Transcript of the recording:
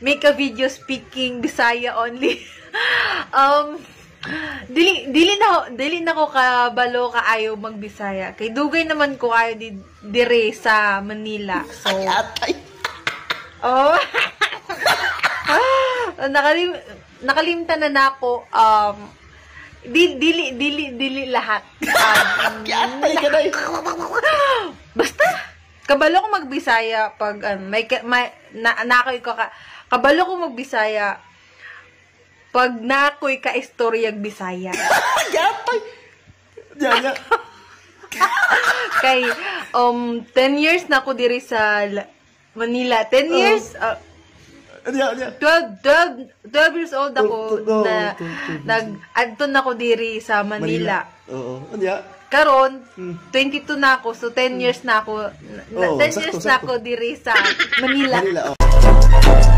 make a video speaking Bisaya only. um, dili dili na dili na ko kabalo ka ayaw magbisaya. Kay dugay naman ko ayo di dire sa Manila so. Ay, atay. oh. Ah, nakalim nakalimtan na nako um di, dili dili dili lahat. Um, Ay, atay ka na. basta kabalo ko magbisaya pag um, may, may na, nakoy ko ka kabalo ko magbisaya pag nakoy ka istoryag bisaya Ay, atay. Yan, yan. kay um 10 years na ako diri sa La- Manila 10 years uh, Yan, yan. 12 12 12 years old ako Oh, oh, na oh, oh, nag adton ako diri sa Manila. Oo. Ano yan? Karon Hmm. 22 na ako so 10 years na ako na, Oo, 10 sakto, years na ako diri sa Manila. Manila, oh.